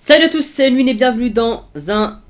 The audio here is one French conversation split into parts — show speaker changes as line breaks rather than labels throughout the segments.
Salut à tous, c'est Nuit et bienvenue dans un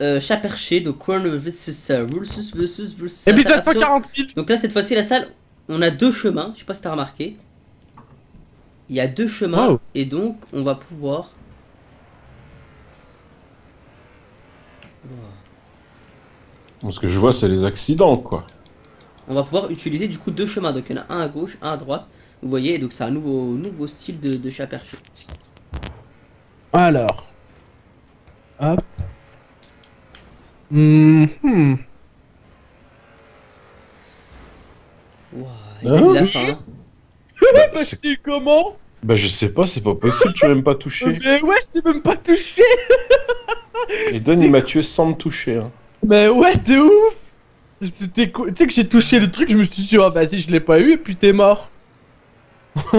euh, chat perché de Crown vs euh, versus versus versus
Épisode
Attention.
140 000
Donc là, cette fois-ci, la salle, on a deux chemins. Je sais pas si t'as remarqué. Il y a deux chemins
Wow.
et donc on va pouvoir.
Ce que je vois, c'est les accidents, quoi.
On va pouvoir utiliser du coup deux chemins. Donc il y en a un à gauche, un à droite. Vous voyez, donc c'est un nouveau, nouveau style de, de chat perché.
Alors. Hop. Hmm. hmm.
Wow, il a de
Hein
la fin. hein.
Bah,
Tu comment
bah, je sais pas, c'est pas possible, tu m'as même pas touché.
Mais ouais, je t'ai même pas touché
Et Don, il m'a tué sans me toucher. Hein.
Mais ouais, de ouf C'était Tu sais que j'ai touché le truc, je me suis dit, ah vas-y, je l'ai pas eu, et puis t'es mort.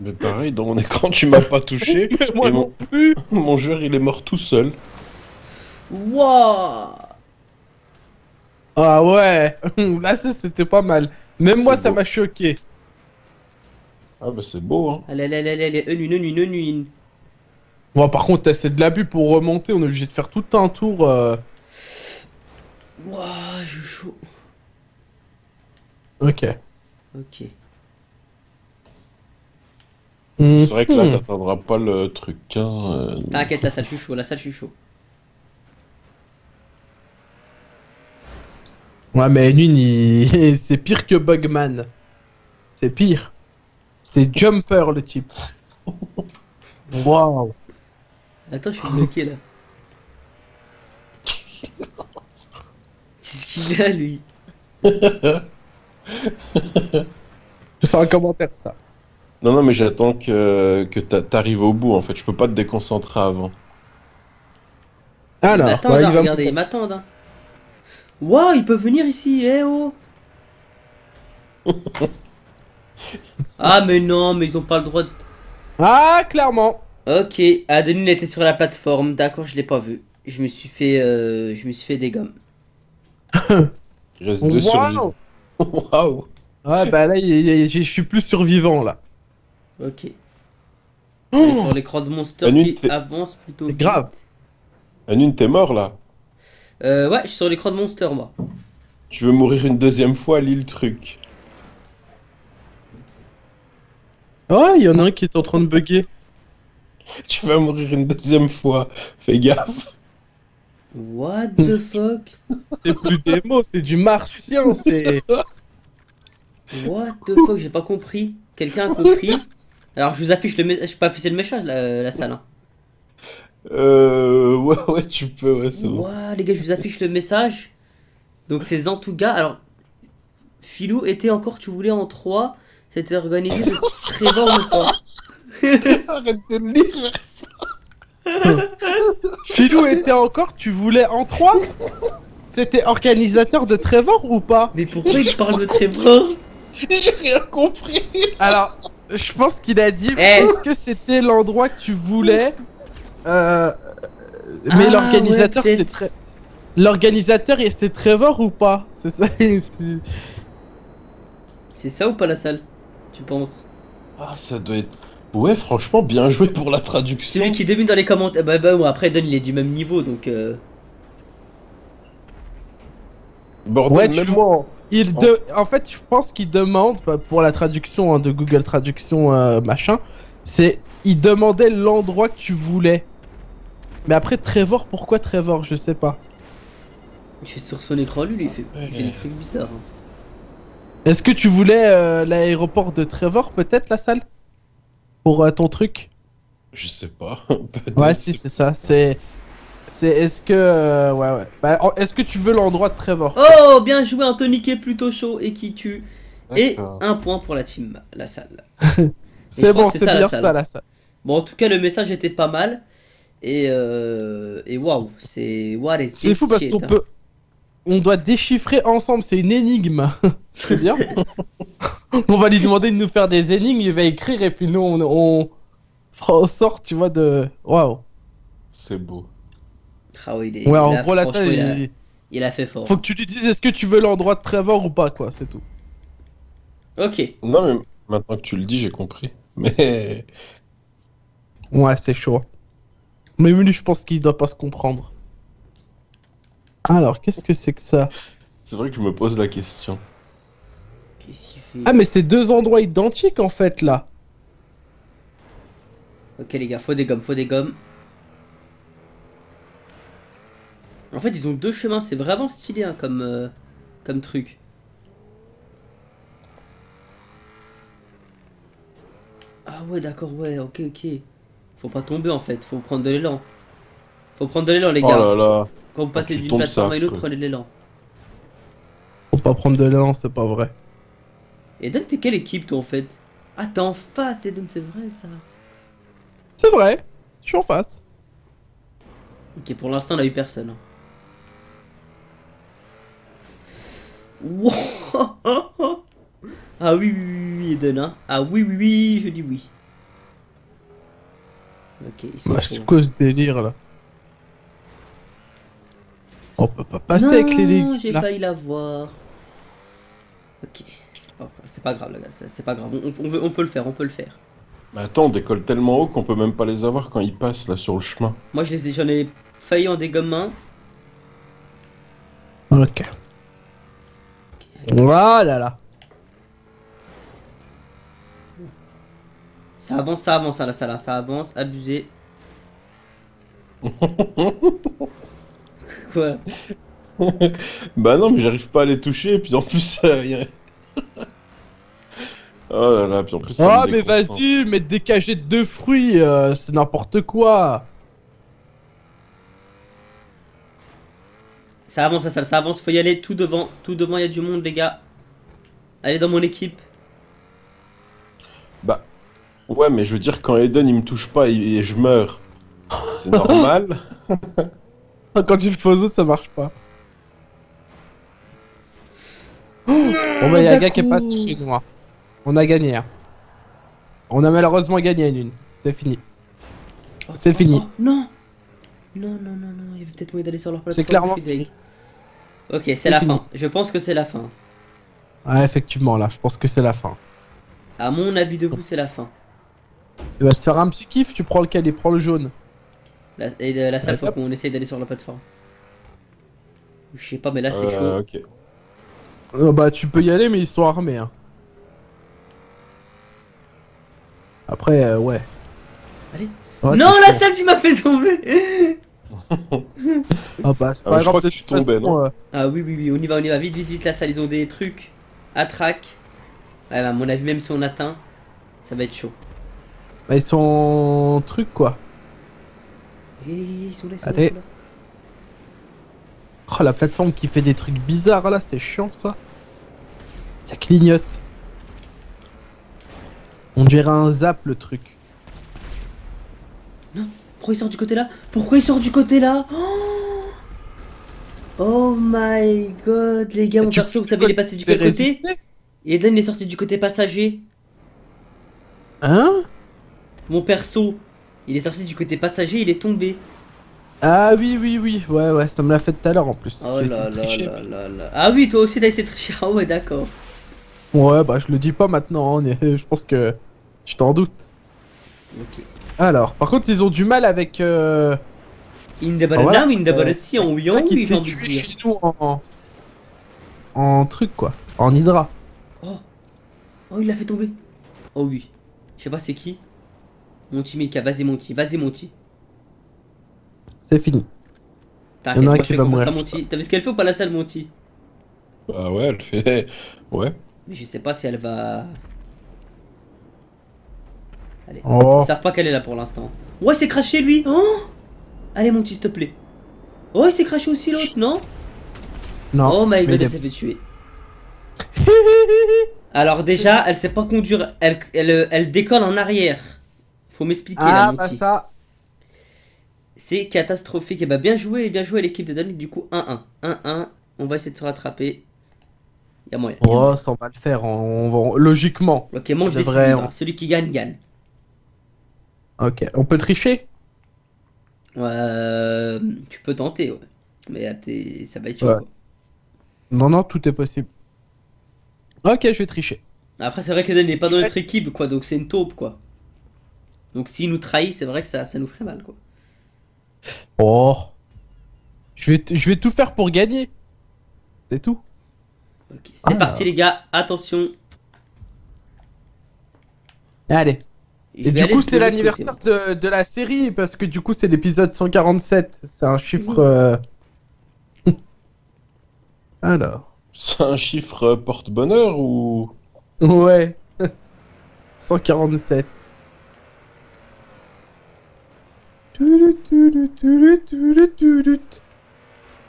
Mais pareil, dans mon écran, tu m'as pas touché.
Mais moi
Et
non
mon-
plus
Mon joueur, il est mort tout seul.
Wow
Ah ouais Là, c'était pas mal. Même moi, ça m'a choqué.
Ah bah c'est beau, hein.
Allez, allez, allez, allez, une, une, une, une, une.
Bon, par contre, c'est de l'abus pour remonter, on est obligé de faire tout un tour. euh.
Wow, j'ai chaud.
Ok.
Ok.
Hmm.
C'est vrai que là, t'atteindras pas le truc, hein. euh,
T'inquiète, la salle, je suis chaud, la salle, je suis chaud.
Ouais, mais Nune, il... c'est pire que Bugman. C'est pire. C'est Jumper, le type. Waouh.
Attends, je suis bloqué là. Qu'est-ce qu'il a lui?
C'est un commentaire, ça.
Non, non, mais j'attends que, que t'a- t'arrives au bout, en fait. Je peux pas te déconcentrer avant.
Alors,
m'attendent,
ouais, il
hein,
va me-
regardez, ils m'attendent. Hein. Wow, ils peuvent venir ici, eh oh Ah, mais non, mais ils ont pas le droit de.
Ah, clairement.
Ok, ah, Denis était sur la plateforme, d'accord, je l'ai pas vu. Je me suis fait. Euh, je me suis fait des gommes.
Il reste deux survivants.
Waouh.
Waouh.
Ouais, bah là, je suis plus survivant, là.
Ok. On est
Oh.
sur l'écran de Monster
Manu,
qui
t'es-
avance plutôt
C'est
vite.
grave.
Anune, t'es mort, là.
Euh, ouais, je suis sur l'écran de Monster, moi.
Tu veux mourir une deuxième fois, lis le truc.
Ouais, il y en a un qui est en train de bugger.
Tu vas mourir une deuxième fois. Fais gaffe.
What the fuck?
C'est plus des mots, c'est du martien, c'est.
What the fuck, j'ai pas compris. Quelqu'un a compris? Alors je vous affiche le message, je peux afficher le message la, la salle. Hein.
Euh. Ouais, ouais, tu peux, ouais, c'est bon.
Ouah, les gars, je vous affiche le message. Donc c'est Zantouga. Alors, Filou était encore, tu voulais en 3. C'était organisé de Trevor ou pas?
Arrête de le lire.
Filou était encore, tu voulais en 3 C'était organisateur de Trevor ou pas?
Mais pourquoi il parle de Trevor?
J'ai rien compris.
Alors, je pense qu'il a dit
Eh.
est-ce que c'était l'endroit que tu voulais euh, Mais
Ah,
l'organisateur,
ouais,
c'est très. L'organisateur, c'est Trevor ou pas? C'est ça. c'est-
ça ou pas la salle Tu penses?
Ah, ça doit être. Ouais, franchement, bien joué pour la traduction.
Celui qui devine dans les commentaires. Bah, bah, ouais, après, Don il est du même niveau donc. Euh...
Bordel,
Ouais, tu
même moi.
Il de... En fait, je pense qu'il demande, bah, pour la traduction hein, de Google Traduction euh, machin, c'est. Il demandait l'endroit que tu voulais. Mais après, Trevor, pourquoi Trevor? Je sais pas.
Je suis sur son écran, lui, il fait. J'ai des trucs bizarres. hein.
Est-ce que tu voulais euh, l'aéroport de Trevor, peut-être, la salle? Pour euh, ton truc?
Je sais pas. Peut-être.
Ouais, si, c'est ça. C'est. C'est. Est-ce que. euh, Ouais, ouais. Bah, Est-ce que tu veux l'endroit de Trevor?
Oh, bien joué, Anthony qui est plutôt chaud et qui tue. Et un point pour la team, la salle.
C'est bon,
que c'est ça, la
bien
salle.
ça, la salle.
Bon, en tout cas, le message était pas mal. Et euh... et waouh, c'est what is
C'est fou parce qu'on
hein.
peut. On doit déchiffrer ensemble, c'est une énigme. C'est bien. on va lui demander de nous faire des énigmes, il va écrire et puis nous on, on fera au sort, tu vois, de. Waouh.
C'est beau.
Ah ouais, il est.
Ouais,
il
en
a-
gros, la salle,
il, a...
il-
il a fait fort.
faut que tu lui dises est-ce que tu veux l'endroit de Trevor ou pas, quoi, c'est tout.
Ok.
Non, mais maintenant que tu le dis, j'ai compris. Mais.
Ouais, c'est chaud. Mais lui, je pense qu'il doit pas se comprendre. Alors, qu'est-ce que c'est que ça?
C'est vrai que je me pose la question.
Qu'est-ce qu'il fait?
Ah, mais c'est deux endroits identiques en fait là.
Ok les gars, faut des gommes, faut des gommes. En fait, ils ont deux chemins, c'est vraiment stylé hein, comme, euh, comme truc. Ah ouais, d'accord, ouais, ok, ok. Faut pas tomber en fait, faut prendre de l'élan. Faut prendre de l'élan les
Oh
gars.
là là.
Quand vous passez
tu
d'une plateforme à une autre,
affreux.
prenez de l'élan.
Faut pas prendre de l'élan, c'est pas vrai.
Et Eden, t'es quelle équipe toi en fait? Ah, t'es en face, Eden, c'est vrai ça.
C'est vrai, je suis en face.
Ok, pour l'instant, on a eu personne. hein. Wow. Ah oui, oui, oui, oui, Eden, hein. Ah oui, oui, oui, je dis oui. Ok, ils sont chauds.
c'est quoi ce délire là? On peut pas passer avec les
Non,
légumes
j'ai
là.
failli l'avoir. Ok, c'est pas, grave, gars, c'est pas grave. On, on veut- on peut le faire, on peut le faire.
Mais attends, on décolle tellement haut qu'on peut même pas les avoir quand ils passent là sur le chemin.
Moi, je les ai, j'en ai failli en dégomme un.
Ok. Voilà là.
Ça avance, ça avance, hein, là, ça, là, ça avance, abusé. Quoi?
Bah non, mais j'arrive pas à les toucher, et puis en plus, ça est. Oh là là, puis en plus, ça
Ah
me
mais
déconcentre.
vas-y, mettre des cagettes de fruits, euh, c'est n'importe quoi.
Ça avance, ça, avance, faut y aller tout devant, tout devant, il y a du monde, les gars. Allez dans mon équipe.
Bah, ouais, mais je veux dire, quand Eden il me touche pas et, et je meurs, c'est normal.
Quand tu le fais aux autres, ça marche pas. Bon bah y'a un gars qui est passé chez nous. hein. On a gagné. hein. On a malheureusement gagné une. C'est fini.
Oh,
C'est
oh,
fini.
oh, non Non, non, non, non, il y avait peut-être moyen d'aller sur leur plateforme.
C'est clairement.
Ok, c'est la
fini.
fin. Je pense que c'est la fin.
Ouais effectivement là, je pense que c'est la fin.
À mon avis de vous, c'est la fin.
Il va se faire un petit kiff, tu prends lequel? Il prend le jaune.
La, et euh, la seule
Ouais,
fois qu'on essaye d'aller sur la plateforme. Je sais pas, mais là c'est
Euh,
chaud.
ok.
Euh, bah tu peux y aller mais ils sont armés. Hein. Après euh, ouais.
Allez.
Ouais,
non, la salle, tu m'as fait tomber
Ah bah c'est
Ah,
pas
mais je crois que tu tombais, non
euh,
Ah oui, oui, oui, on y va, on y va. Vite, vite, vite, la salle, ils ont des trucs. Attraque. Ouais, bah, à mon avis, même si on atteint, ça va être chaud.
bah, ils sont truc quoi.
Ils sont là, ils sont là,
Allez.
ils sont là.
Oh la plateforme qui fait des trucs bizarres là, c'est chiant ça. Ça clignote. On dirait un zap le truc.
Pourquoi il sort du côté là Pourquoi il sort du côté là oh, Oh my god, les gars, mon
Tu-
perso, vous savez, il est passé du quel côté Et Eden est sorti du côté passager.
Hein?
Mon perso, il est sorti du côté passager, il est tombé.
Ah oui oui oui, ouais ouais, ça me l'a fait tout à l'heure en plus.
Oh là là là là. Ah oui, toi aussi t'as essayé de tricher. Ah ouais, d'accord.
Ouais bah je le dis pas maintenant, hein, je pense que je t'en doute.
Ok.
Alors, par contre ils ont du mal avec... Euh...
In the ball
Voilà.
ball
Euh,
si, en oui, en oui, j'ai envie de
tuer
dire.
chez nous en... en truc quoi, en hydra.
Oh Oh, il l'a fait tomber. Oh oui. Je sais pas c'est qui. Monty Mika, vas-y Monty, vas-y Monty.
C'est fini.
T'inquiète,
Il y en a un
moi je
qui
fais
va
confiance à
mourir.
Monty. T'as vu ce qu'elle fait ou pas la salle Monty
Bah ouais, elle fait. Ouais.
Mais je sais pas si elle va... Allez.
Oh.
Ils savent pas qu'elle est là pour l'instant. Ouais, c'est craché lui Oh Allez Monty, s'il te plaît. Oh, il s'est craché aussi l'autre, non
Non.
Oh my
mais
god,
il
elle
est-
s'est fait tuer. Alors déjà, elle sait pas conduire, elle, elle, elle décolle en arrière. Faut m'expliquer là,
Ah bah
Monty.
ça...
C'est catastrophique. Et bah bien joué, bien joué à l'équipe de Danny. Du coup 1-1. 1-1. On va essayer de se rattraper. Il y a moyen.
Oh, va le faire, on va... logiquement.
Ok, mange des
devrait-
hein. Celui qui gagne, gagne.
Ok, on peut tricher?
Euh, tu peux tenter, ouais. Mais à tes- ça va être chaud,
Ouais.
quoi.
Non, non, tout est possible. Ok, je vais tricher.
Après, c'est vrai que Dan n'est pas dans notre équipe, quoi. Donc c'est une taupe, quoi. Donc s'il nous trahit, c'est vrai que ça, ça nous ferait mal, quoi.
Oh. Je vais, t- je vais tout faire pour gagner. C'est tout.
Ok, c'est
Ah.
parti les gars, attention.
Allez. Et du coup, c'est l'anniversaire de, de la série, parce que du coup, c'est l'épisode 147. C'est un chiffre. euh, Alors.
C'est un chiffre euh, porte-bonheur ou?
Ouais. 147. Tudu, tudu, tudu, tudu, tudu.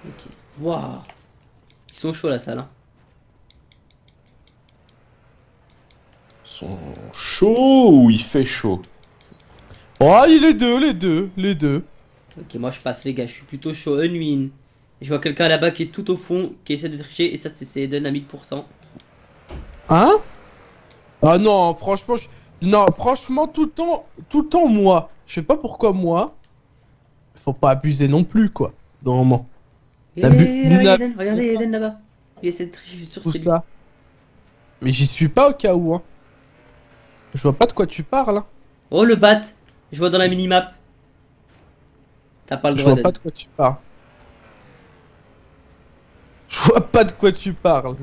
Ok. Waouh. Ils sont chauds la salle. Hein.
Sont chauds ou il fait chaud?
Oh, il les deux, les deux, les deux.
Ok, moi je passe les gars, je suis plutôt chaud. Unwin. Je vois quelqu'un là-bas qui est tout au fond, qui essaie de tricher, et ça c'est- Eden à 1000%.
Hein? Ah non, franchement, je- non, franchement, tout le temps, tout le temps, moi. Je sais pas pourquoi moi. Faut pas abuser non plus, quoi. Normalement.
Eden, regardez Eden là-bas. Il essaie de tricher, que
Tout ça? Mais j'y suis pas au cas où, hein. Je vois pas de quoi tu parles, hein.
Oh le bat Je vois dans la minimap. T'as pas le
Je
droit
vois pas de quoi tu parles. Je vois pas de quoi tu parles.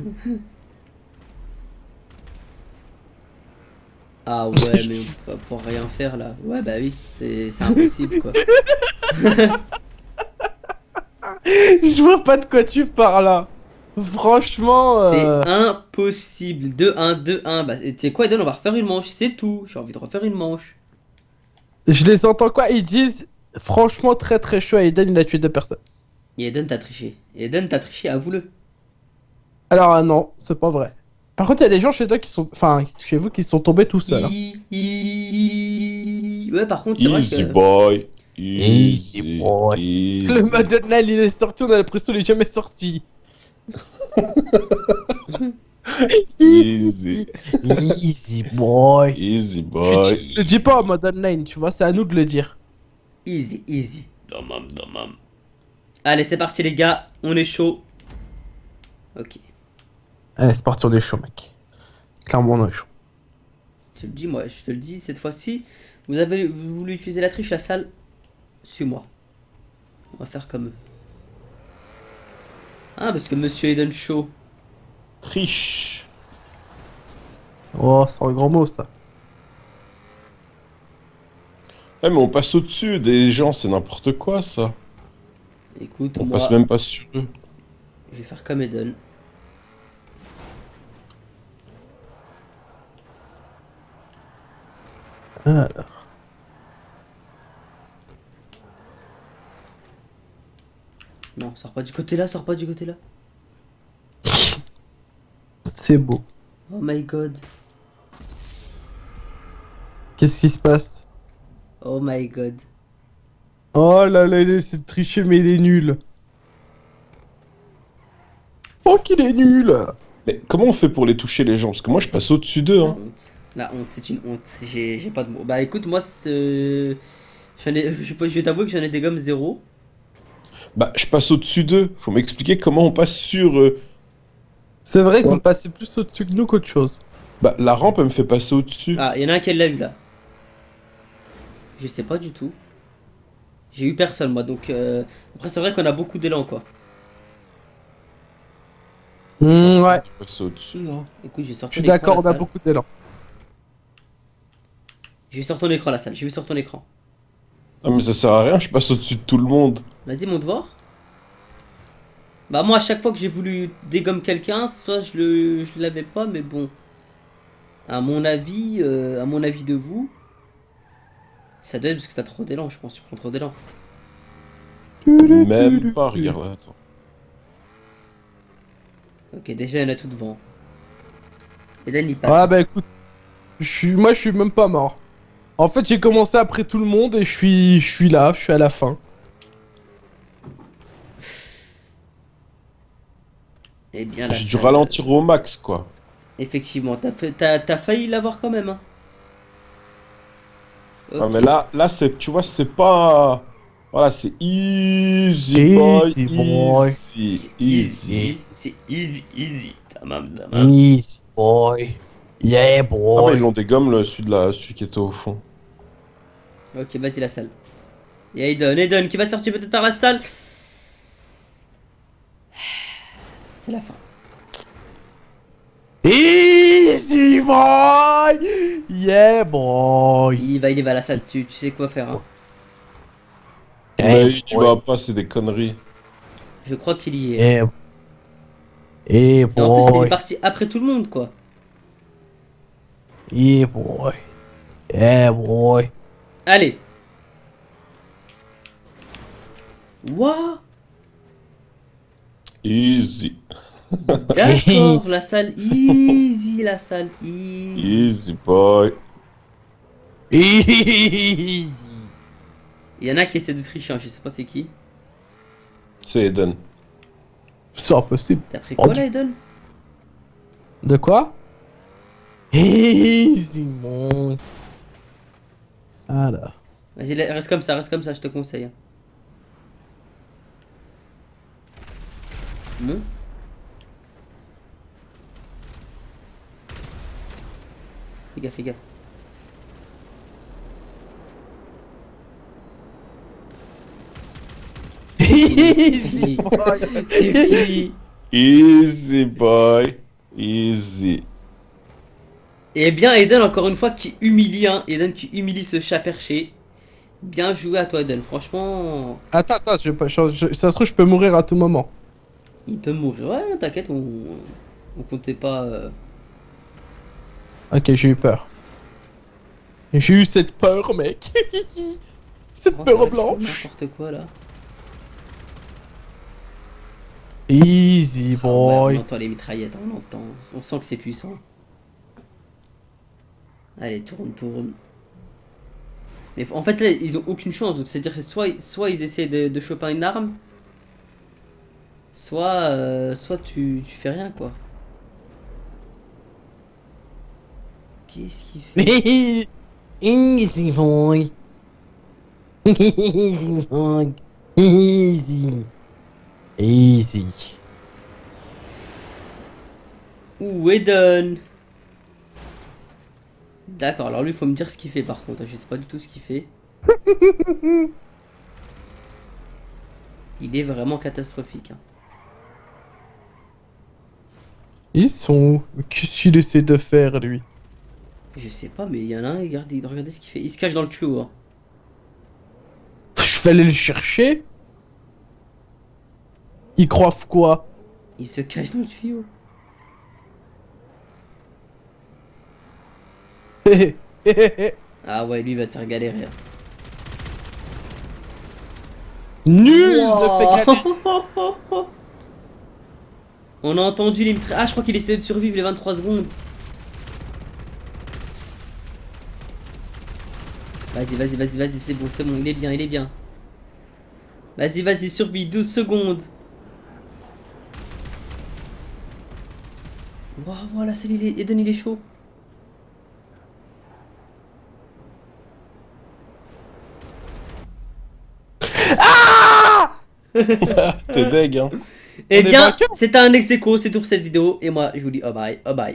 Ah ouais, mais on va pouvoir rien faire là. Ouais, bah oui, c'est c'est impossible quoi.
Je vois pas de quoi tu parles, là. Franchement,
C'est
euh...
impossible. 2-1, 2-1. Bah, tu sais quoi, Eden, on va refaire une manche, c'est tout. J'ai envie de refaire une manche.
je les entends quoi? Ils disent, franchement, très très chaud. Eden, il a tué deux personnes.
Et Eden, t'as triché. Eden, t'as triché, avoue-le.
Alors, ah non, c'est pas vrai. Par contre, il y a des gens chez toi qui sont, enfin, chez vous qui sont tombés tout seuls. hein.
Ouais, par contre, c'est vrai
Easy
que.
boy.
Easy boy.
easy.
Le Madonna, il est sorti, on a l'impression qu'il est jamais sorti.
Easy.
Easy boy.
Easy
Je
boy.
dis- je le dis pas à Madonna, tu vois, c'est à nous de le dire.
Easy, easy. Domam, domam. Allez, c'est parti, les gars. On est chaud. Ok.
Allez, c'est parti, on est chaud, mec. Clairement, on est chaud.
Je te le dis, moi, je te le dis, cette fois-ci, vous avez voulu utiliser la triche, la salle, suis-moi. On va faire comme eux. Ah, parce que Monsieur Eden Show.
Triche.
Oh, c'est un grand mot, ça.
Eh, mais on passe au-dessus des gens, c'est n'importe quoi ça.
Écoute,
On
moi,
passe même pas sur eux.
je vais faire comme Eden.
Alors.
Non, sors pas du côté là, sors pas du côté là.
C'est beau.
Oh my god.
Qu'est-ce qui se passe?
Oh my god.
Oh là là, il essaie de tricher, mais il est nul. Oh, qu'il est nul
Mais comment on fait pour les toucher les gens? Parce que moi je passe au-dessus d'eux.
La
Hein.
honte. La honte, c'est une honte. J'ai j'ai pas de mots. Bah écoute, moi, Je vais je vais t'avouer que j'en ai des gommes zéro.
Bah je passe au-dessus d'eux. Faut m'expliquer comment on passe sur eux.
C'est vrai que
Ouais.
vous passez plus au-dessus que nous qu'autre chose.
Bah la rampe elle me fait passer au-dessus.
Ah, il y en a un qui l'a eu là. Je sais pas du tout. J'ai eu personne moi, donc... euh, Après, c'est vrai qu'on a beaucoup d'élan quoi.
Hmm, ouais,
Je passe au-dessus là.
Écoute, je vais
je
sortir
suis
l'écran,
d'accord, on a beaucoup d'élan.
Je vais sur ton écran la salle, je vais sur ton écran.
Ah mais ça sert à rien, je passe au-dessus de tout le monde.
Vas-y, monte voir. Bah moi, à chaque fois que j'ai voulu dégommer quelqu'un, soit je le, je l'avais pas, mais bon. À mon avis, euh, à mon avis de vous, ça doit être parce que t'as trop d'élan, je pense. que Tu prends trop d'élan.
Même pas, regarde, attends.
Ok, déjà, il y en a tout devant. Et Dan, il passe.
Ah bah écoute, je suis, moi je suis même pas mort. En fait, j'ai commencé après tout le monde et je suis, je suis là, je suis à la fin.
Eh bien,
J'ai dû ralentir au max quoi.
Effectivement, t'as fait- t'as- t'as failli l'avoir quand même. Hein.
Ah
Ok.
mais là, là c'est, tu vois, c'est pas... Voilà, c'est easy
Easy
boy,
boy.
easy, easy.
C'est easy, easy. Tamam, tamam.
Easy boy. Yeah
Ah
boy.
ils l'ont des gommes, le, celui, de la, celui qui était au fond.
Ok, vas-y, la salle. Il y a Eden, Eden qui va sortir peut-être par la salle. C'est la fin.
Easy boy Yeah boy
Il va, il va à la salle, tu, tu sais quoi faire. Hein.
Mais tu vas pas, c'est des conneries.
Je crois qu'il y est.
Yeah. Eh
Et en plus, il est parti après tout le monde, quoi.
Yeah boy Yeah boy
Allez. Wouah
Easy.
D'accord, la salle easy, la salle easy.
Easy boy.
Easy
Il y en a qui essaient de tricher, hein, je sais pas c'est qui.
C'est Eden.
C'est impossible.
T'as pris
Oh,
quoi
du-
là, Eden?
De quoi? Easy boy Alors.
Vas-y, reste comme ça, reste comme ça, je te conseille. Non Fais gaffe, fais gaffe.
Easy boy
fini.
Easy boy. Easy.
Et bien, Eden, encore une fois, qui humilie, hein. Eden qui humilie ce chat perché. Bien joué à toi, Eden. Franchement,
Attends, attends, je, vais pas- je- je- ça se trouve, je peux mourir à tout moment.
Il peut mourir. Ouais, t'inquiète, on... on comptait pas. euh,
Ok, j'ai eu peur. J'ai eu cette peur, mec. cette
oh,
peur
ça va,
blanche.
N'importe quoi là.
Easy
Ah ouais, on
boy.
entend les mitraillettes, on entend. On sent que c'est puissant. Allez, tourne, tourne. Mais en fait, là, ils ont aucune chance. Donc, c'est-à-dire que soit, soit ils essaient de, de choper une arme, soit, euh, soit tu, tu fais rien, quoi. Qu'est-ce qu'il fait?
Easy boy. Easy boy. Easy. Easy.
Ouh, Eden D'accord, alors lui, faut me dire ce qu'il fait par contre. Je sais pas du tout ce qu'il fait. Il est vraiment catastrophique. hein.
Ils sont où Qu'est-ce qu'il essaie de faire, lui?
Je sais pas, mais il y en a un, regardez, regardez ce qu'il fait. Il se cache dans le tuyau. hein.
Je vais aller le chercher Ils croient quoi?
Il se cache dans le tuyau. Ah ouais, lui, il va te faire galérer. hein.
Nul
Wow. On a entendu les. Ah, je crois qu'il essayait de survivre les 23 secondes. Vas-y, vas-y, vas-y, vas-y, c'est bon, c'est bon, il est bien, il est bien. Vas-y, vas-y, survie, 12 secondes. Waouh, voilà, c'est il est- Eden, il est chaud.
T'es deg, hein.
Eh bien, c'était un ex c'est tout pour cette vidéo. Et moi, je vous dis oh bye, oh bye.